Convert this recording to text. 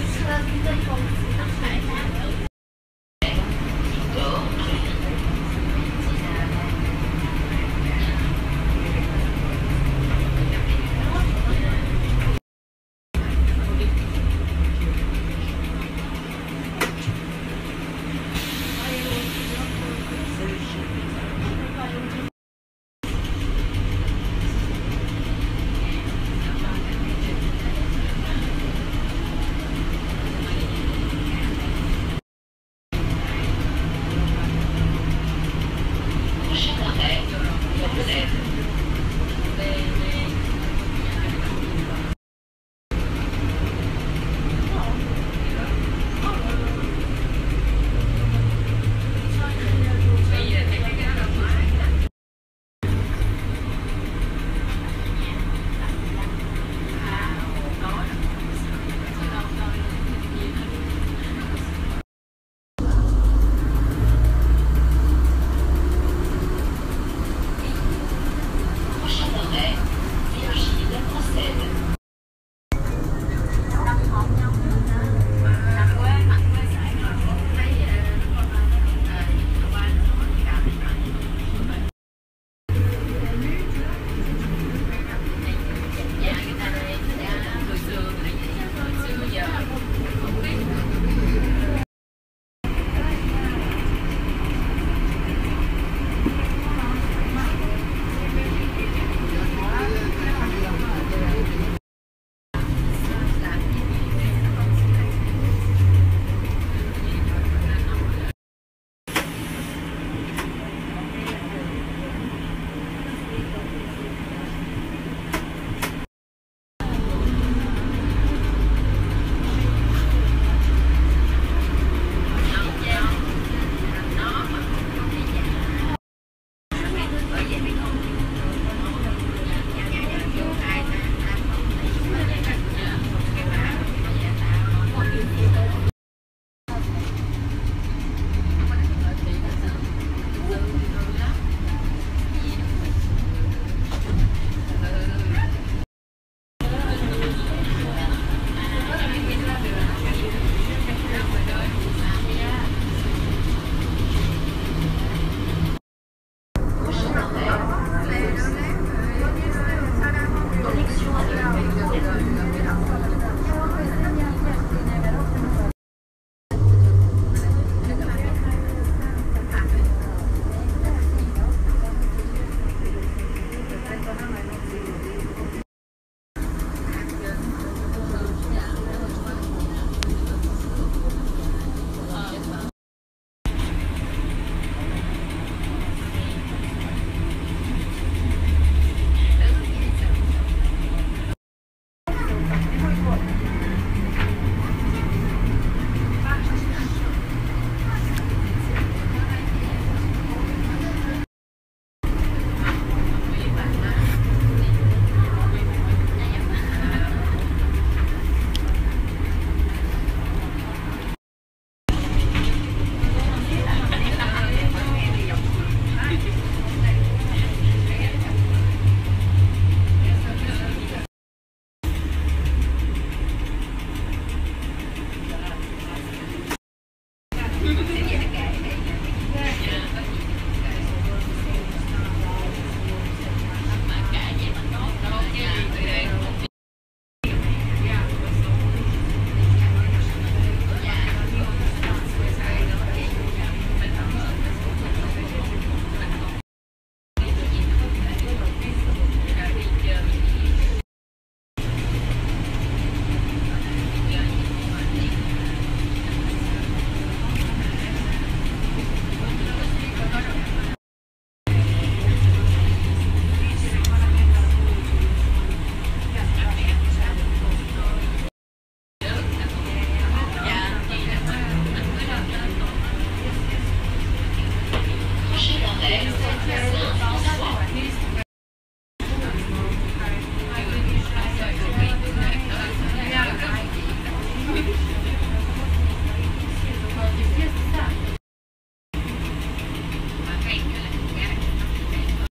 车的风。Thank you.